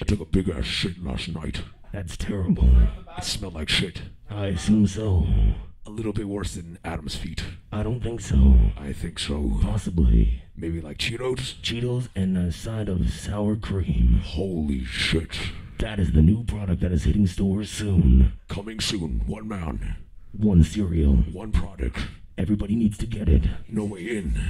I took a big ass shit last night. That's terrible. It smelled like shit. I assume so. A little bit worse than Adam's feet. I don't think so. I think so. Possibly. Maybe like Cheetos? Cheetos and a side of sour cream. Holy shit. That is the new product that is hitting stores soon. Coming soon. One man. One cereal. One product. Everybody needs to get it. No way in.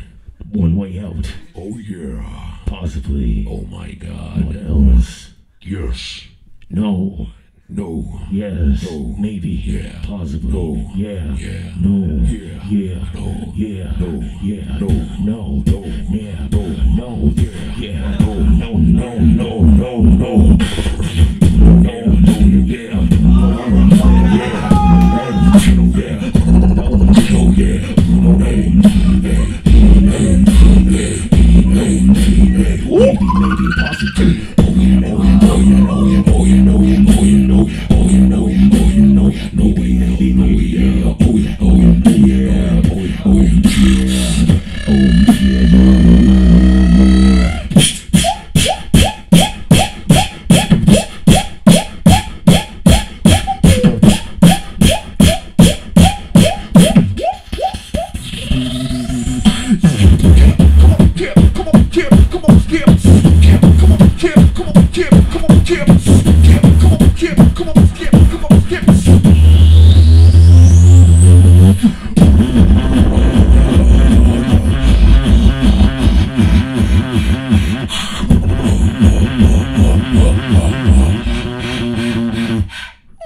One way out. Oh yeah. Possibly. Oh my god. What else? Yes. No. No. Yes. No. Maybe. Yeah. Possibly. No. Yeah. Yeah. No. Yeah. Yeah. No. Yeah. No. Yeah. No. No. No. Yeah. No. No. Yeah. Yeah. No. No. No. No. No. No. No. No. Yeah. Oh yeah. Maybe. Maybe. Possibly.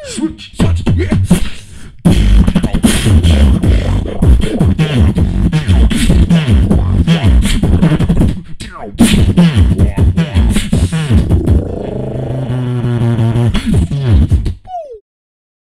Switch.